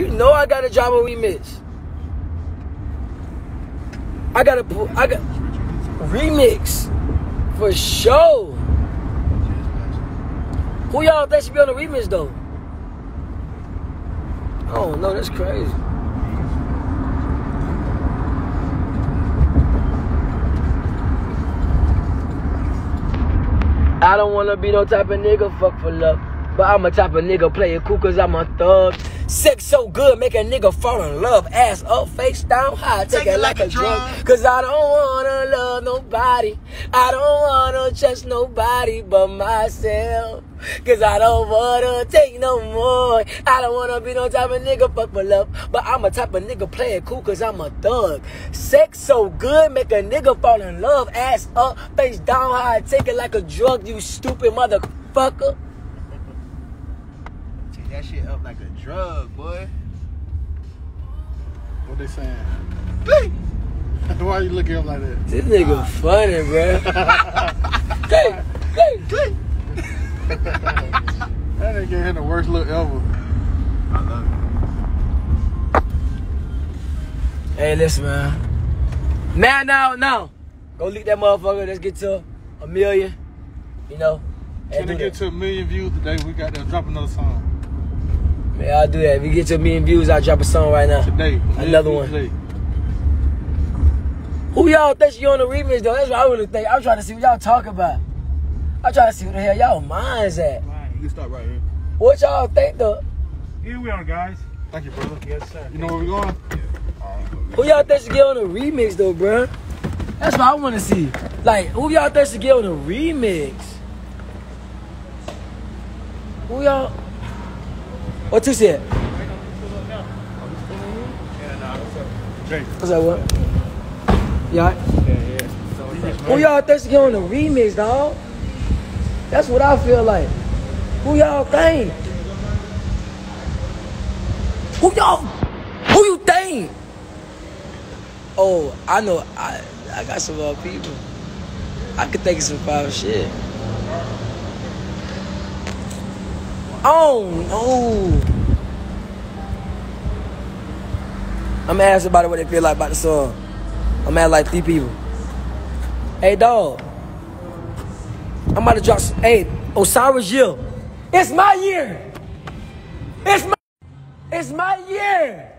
You know I drop a remix. I gotta put. I got remix for sure. Who y'all think should be on the remix though? Oh no, that's crazy. I don't wanna be no type of nigga fuck for love. But I'm a type of nigga play it cool cause I'm a thug. Sex so good, make a nigga fall in love. Ass up, face down high, take, it like, a drug. Cause I don't wanna love nobody. I don't wanna trust nobody but myself. Cause I don't wanna take no more. I don't wanna be no type of nigga fuck for love. But I'm a type of nigga play it cool cause I'm a thug. Sex so good, make a nigga fall in love. Ass up, face down high, take it like a drug, you stupid motherfucker. Take that shit up like a drug, boy. What they saying? Why are you looking up like that? This nigga ah. funny, bro. Hey, hey. That nigga had the worst look ever. I love it. Hey, listen, man. Now, now, now. Go leak that motherfucker. Let's get to a million. You know. Can do they get to a million views today? We got to drop another song. Man, I'll do that. If we get to a million views, I'll drop a song right now. Today. Another one. Today. Who y'all think you on the remix though? That's what I really think. I'm trying to see what y'all talk about. I'm trying to see what the hell y'all minds at. You can start right here. What y'all think though? Here we are, guys. Thank you, brother. Yes, sir. You know where we going? Yeah. Who y'all think should get on the remix though, bro? That's what I want to see. Like, who y'all think should get on the remix? Who y'all? What you said? Jay. What's that? What? Yeah. Who y'all get on the remix, dog? That's what I feel like. Who y'all think? Who y'all? Who you think? Oh, I know. I I got some other people. I could think of some fire shit. Oh no. I'm gonna ask about what they feel like about the song. I'm at like three people. Hey dog. I'm about to drop some, hey, Osiris Hill. It's my year. It's my it's my year.